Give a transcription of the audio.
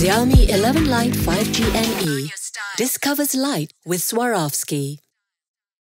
Xiaomi 11 Lite 5G NE discovers light with Swarovski.